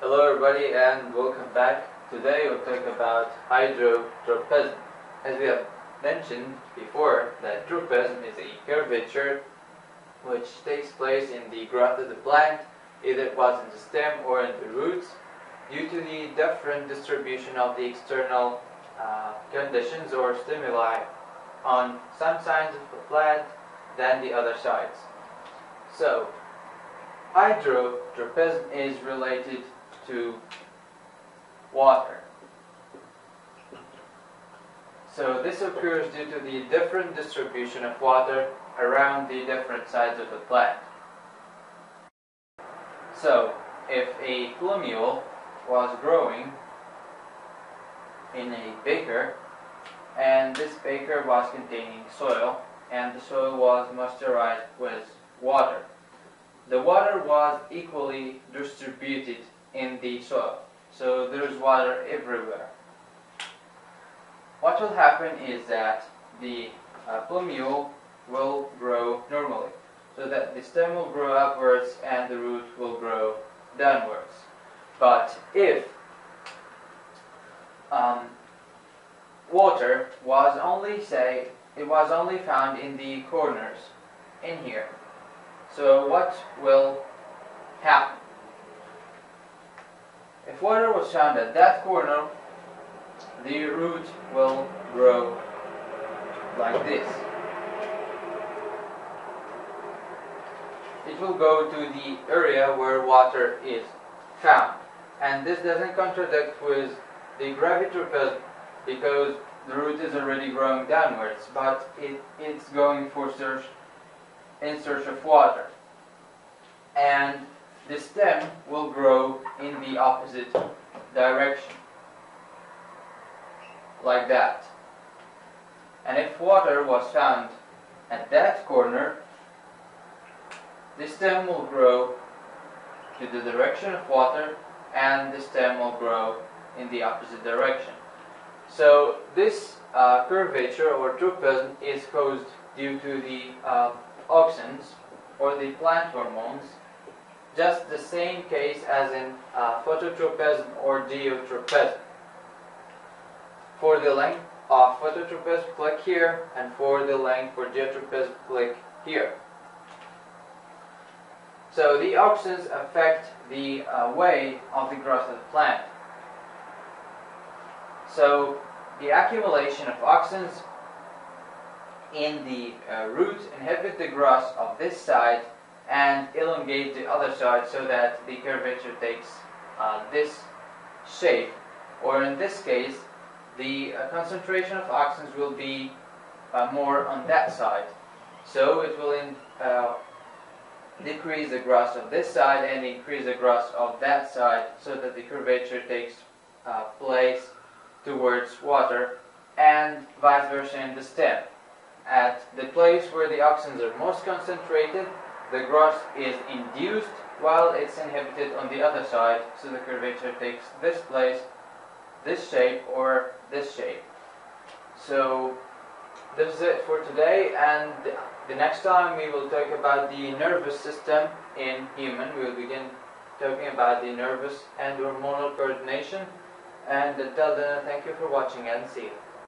Hello everybody and welcome back. Today we'll talk about hydrotropism. As we have mentioned before, that tropism is a curvature which takes place in the growth of the plant, either it was in the stem or in the roots, due to the different distribution of the external uh, conditions or stimuli on some sides of the plant than the other sides. So, hydrotropism is related to water. So this occurs due to the different distribution of water around the different sides of the plant. So if a plumule was growing in a beaker and this beaker was containing soil and the soil was moisturized with water. The water was equally distributed in the soil. So there's water everywhere. What will happen is that the uh, plumule will grow normally. So that the stem will grow upwards and the root will grow downwards. But if um, water was only, say, it was only found in the corners, in here. So what will happen? If water was found at that corner, the root will grow like this. It will go to the area where water is found. And this doesn't contradict with the gravitropism because the root is already growing downwards, but it, it's going for search in search of water. And the stem will grow in the opposite direction. Like that. And if water was found at that corner, the stem will grow to the direction of water and the stem will grow in the opposite direction. So this uh, curvature or tropism is caused due to the uh, auxins or the plant hormones just the same case as in uh, phototropism or geotropism. For the length of phototropism, click here, and for the length for geotropism, click here. So the auxins affect the uh, way of the growth of the plant. So the accumulation of auxins in the uh, root inhibit the growth of this side and elongate the other side so that the curvature takes uh, this shape. Or in this case the uh, concentration of auxins will be uh, more on that side. So it will in, uh, decrease the growth of this side and increase the growth of that side so that the curvature takes uh, place towards water and vice versa in the stem. At the place where the auxins are most concentrated the growth is induced while it's inhibited on the other side, so the curvature takes this place, this shape, or this shape. So this is it for today, and the next time we will talk about the nervous system in human. We will begin talking about the nervous and hormonal coordination. And uh, until then, thank you for watching and see you.